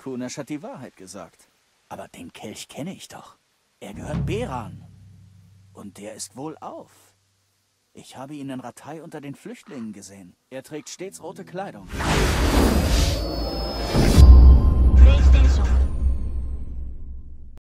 Kunesh hat die Wahrheit gesagt. Aber den Kelch kenne ich doch. Er gehört Beran. Und der ist wohlauf. Ich habe ihn in Ratei unter den Flüchtlingen gesehen. Er trägt stets rote Kleidung.